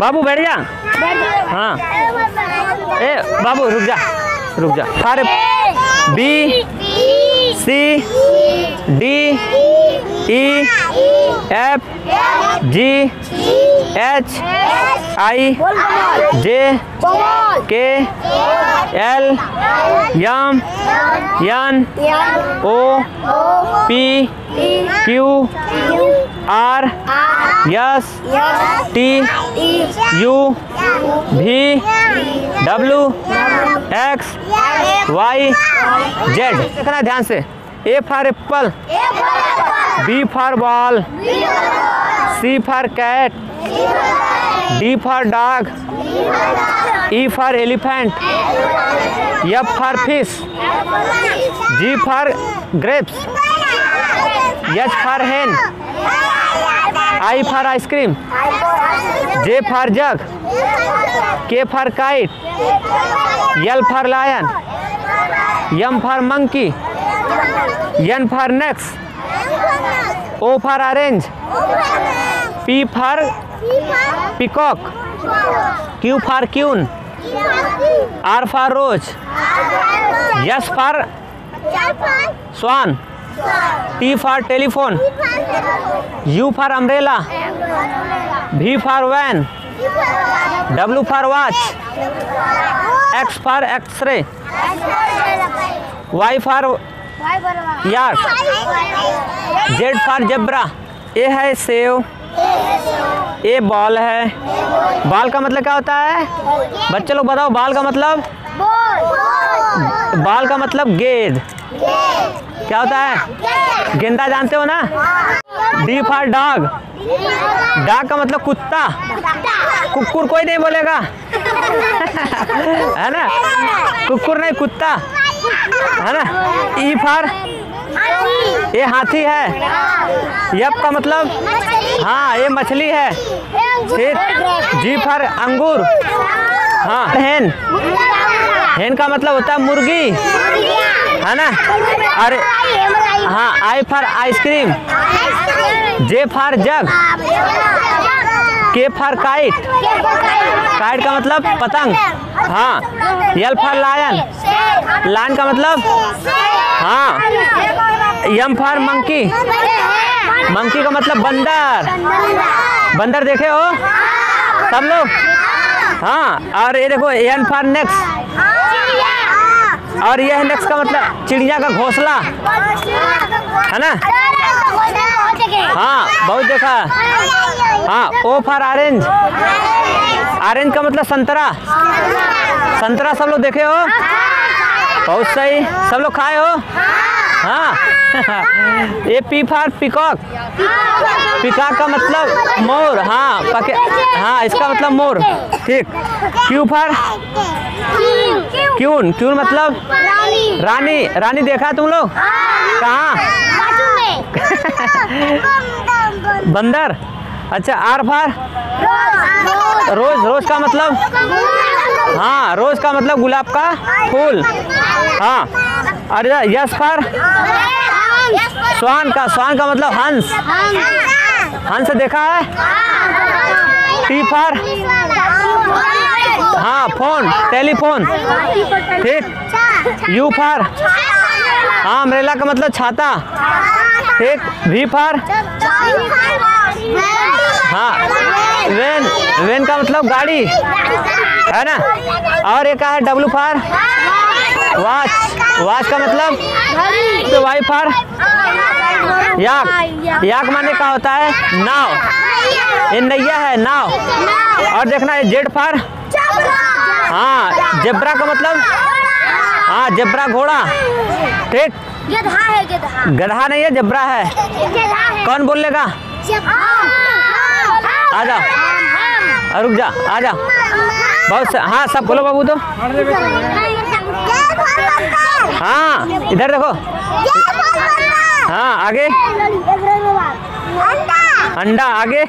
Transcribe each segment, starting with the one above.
बाबू बैठ जा हाँ ए बाबू रुक जा रुक जा सारे B C D E F G H I J K L M N O P Q R S T U भी डब्लू एक्स वाई जेड देखना ध्यान से A for apple B for ball C for cat D for dog E for elephant F for fish G for grapes H for hen I for ice cream, J for jug, K for kite, L for lion, M for monkey, N for next, O for orange, P for peacock, Q for queen, R for rose, S for swan. T for telephone U for umbrella V for van W for watch X for x-ray Y for यार Z for zebra A है सेव a ball है बाल का मतलब क्या होता है बच्चे लोग बताओ बाल का मतलब बाल का मतलब गेंद क्या होता है गेंदा जानते हो ना डी फॉर डॉग डॉग का मतलब कुत्ता कुकुर कोई नहीं बोलेगा है ना कुकुर नहीं कुत्ता है ना ई फॉर ये हाथी है यप का मतलब हाँ ये मछली है फिर जी फॉर अंगूर हाँ हेन हेन का मतलब होता है मुर्गी है ना अरे हाँ I for ice cream J for jug K for kite kite का मतलब पतंग हाँ यल फॉर लायन लायन का मतलब हाँ यम फॉर मंकी मंकी का मतलब बंदर बंदर देखे हो सब लोग हाँ और ये देखो एन फॉर नेक्स्ट और यह है नेक्स्ट का मतलब चिड़िया का घोसला है ना हाँ बहुत देखा हाँ ओ फॉर ऑरेंज ऑरेंज का मतलब संतरा संतरा सब लोग देखे हो बहुत सही सब लोग खाए हो हाँ ये पी फार पिकॉक पिकॉक का मतलब मोर हाँ पके हाँ इसका मतलब मोर ठीक क्यू फार क्यून क्यून मतलब रानी रानी देखा तुम लोग कहाँ बंदर अच्छा आर फार रोज रोज का मतलब हाँ रोज का मतलब गुलाब का फूल हाँ अरे यस पर स्वान का स्वान का मतलब हंस हंस देखा है टी पर हाँ फोन टेलीफोन ठीक यू पर हाँ अम्ब्रेला का मतलब छाता ठीक वी पर हाँ वेन वेन का मतलब गाड़ी है ना और एक है डब्लू फार वाच वाच का मतलब तो वाई फार याक याक माने का होता है नाव ये नैया है नाव और देखना है जेड फार हाँ जेब्रा का मतलब हाँ जेब्रा घोड़ा ठीक गधा है गधा गधा नहीं है जेब्रा है कौन बोलेगा हाँ। आ जा रुक जा आ जा बहुत हाँ सब बोलो बाबू तो हाँ इधर देखो हाँ आगे अंडा आगे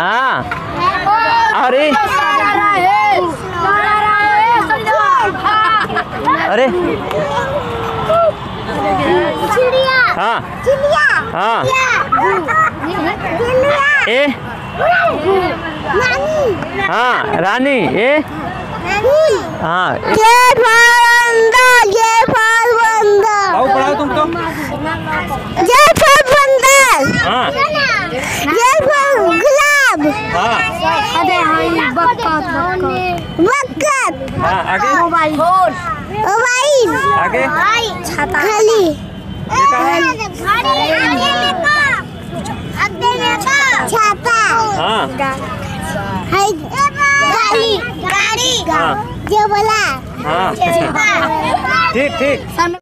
हाँ अरे अरे हाँ हाँ ए हाँ रानी ए हाँ ये फल बंदा ये फल बंदा आओ पढ़ाओ तुम तो ये फल बंदा हाँ ये फल गुलाब हाँ अरे हाँ बकत बकत हाँ आगे मोबाइल मोबाइल आगे छाता खाली हाँ गाड़ी गाड़ी हाँ। जो बोला हाँ ठीक ठीक